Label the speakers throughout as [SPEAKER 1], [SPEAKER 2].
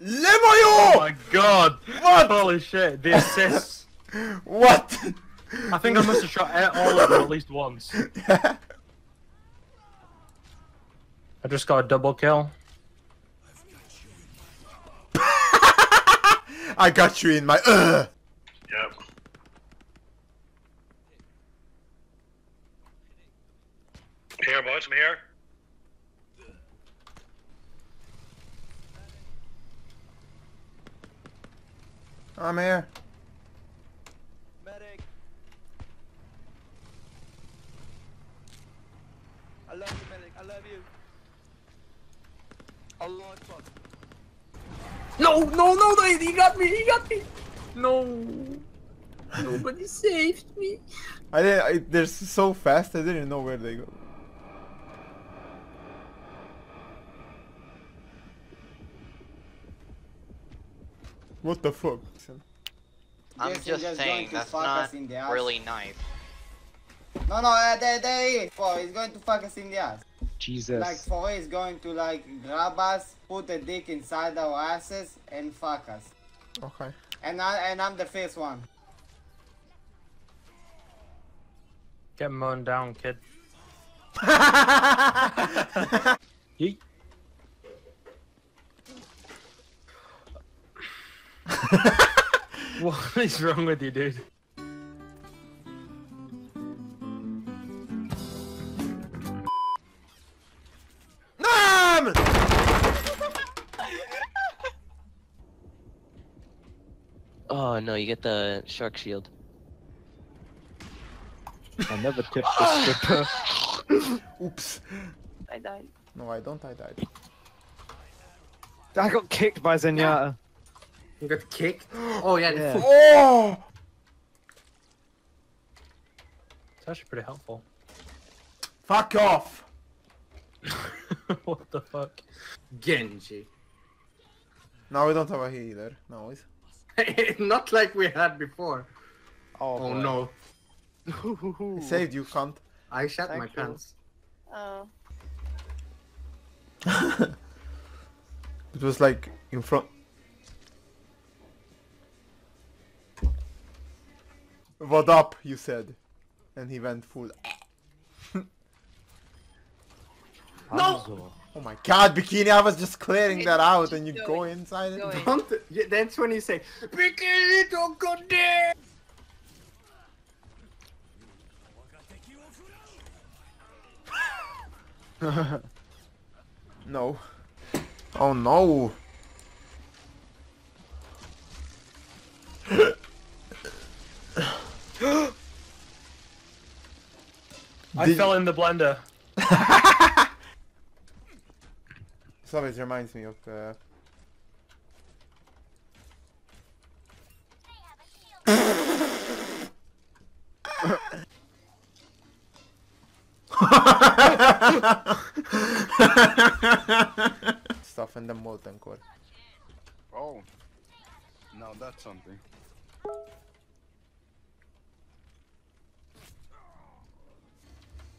[SPEAKER 1] Lemoyo!
[SPEAKER 2] Oh my god!
[SPEAKER 1] What?
[SPEAKER 2] Holy shit, the assists.
[SPEAKER 1] What?
[SPEAKER 2] I think I must have shot at all of them at least once. I just got a double kill.
[SPEAKER 1] I got you in my uh.
[SPEAKER 2] Yep. Here, boys, I'm here.
[SPEAKER 1] I'm here.
[SPEAKER 3] Medic. I love you, medic. I love you. Allah Akbar.
[SPEAKER 2] No, no, no, no, he got me, he got me. No. Nobody saved me.
[SPEAKER 1] I didn't. I, they're so fast. I didn't know where they go. What the fuck?
[SPEAKER 4] I'm
[SPEAKER 5] Yes,
[SPEAKER 4] just
[SPEAKER 5] just
[SPEAKER 4] saying that's not
[SPEAKER 5] in the
[SPEAKER 4] really nice.
[SPEAKER 5] No, no, uh, there, there he is. Bro, he's going to fuck us in the ass.
[SPEAKER 6] Jesus.
[SPEAKER 5] Like, for real, he's going to, like, grab us, put a dick inside our asses, and fuck us.
[SPEAKER 1] Okay.
[SPEAKER 5] And, I, and I'm the first one.
[SPEAKER 2] Get mown down, kid. Yeet. what is wrong with you, dude?
[SPEAKER 1] Nam!
[SPEAKER 7] Oh no, you get the shark shield.
[SPEAKER 6] I never tipped the stripper.
[SPEAKER 1] Oops.
[SPEAKER 7] I died.
[SPEAKER 1] No, I don't. I died.
[SPEAKER 6] I got kicked by Zenyatta.
[SPEAKER 2] You got kicked? Oh yeah,
[SPEAKER 6] Yeah.
[SPEAKER 1] Oh!
[SPEAKER 2] it's actually pretty helpful.
[SPEAKER 1] Fuck off!
[SPEAKER 2] what the fuck?
[SPEAKER 8] Genji.
[SPEAKER 1] No, we don't have a healer. No, it's...
[SPEAKER 8] Not like we had before.
[SPEAKER 6] Oh,
[SPEAKER 8] Oh no.
[SPEAKER 1] He saved you, cunt.
[SPEAKER 8] I shot
[SPEAKER 6] Thank
[SPEAKER 8] my
[SPEAKER 6] you.
[SPEAKER 8] pants.
[SPEAKER 7] Oh.
[SPEAKER 1] It was like in front. What up? You said, and he went full.
[SPEAKER 6] Hanzo.
[SPEAKER 1] Oh my god, bikini! I was just clearing that out, and you go inside it.
[SPEAKER 7] Going.
[SPEAKER 8] Don't. Yeah, that's when you say, Bikini, don't go there!
[SPEAKER 1] No. Oh no.
[SPEAKER 2] I fell in the blender.
[SPEAKER 1] This always reminds me of uh, stuff in the molten core.
[SPEAKER 9] Oh. Now that's something.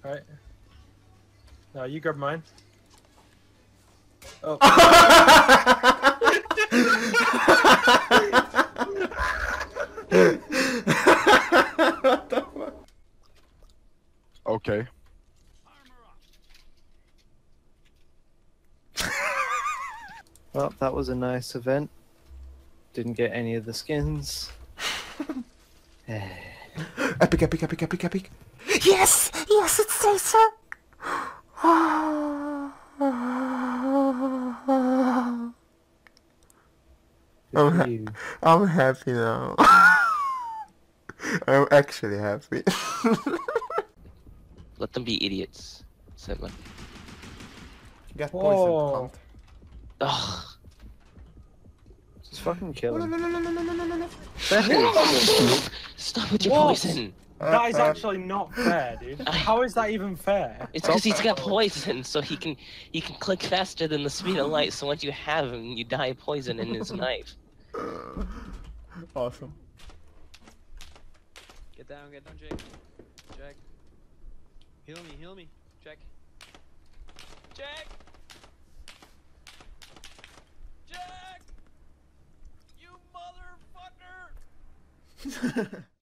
[SPEAKER 2] Alright. No, you grab mine. Oh.
[SPEAKER 1] what the fuck?
[SPEAKER 9] Okay.
[SPEAKER 6] Well, that was a nice event. Didn't get any of the skins. Eh.
[SPEAKER 1] Epic, epic, epic, epic, epic. Yes! Yes, it says so! I'm, ha- I'm happy now. I'm actually happy.
[SPEAKER 7] Let them be idiots. Simba.
[SPEAKER 1] Get
[SPEAKER 2] Whoa.
[SPEAKER 1] poisoned,
[SPEAKER 7] Ugh.
[SPEAKER 6] Just fucking kill him.
[SPEAKER 7] Stop with your
[SPEAKER 2] What?
[SPEAKER 7] poison.
[SPEAKER 2] That is actually not fair, dude. How is that even fair?
[SPEAKER 7] It's because he's got poison, so he can he can click faster than the speed of light. So once you have him, you die of poison in his knife.
[SPEAKER 1] Awesome.
[SPEAKER 3] Get down, get down, Jake. Jack. Heal me, heal me. Jack. Jack! Jack! You motherfucker!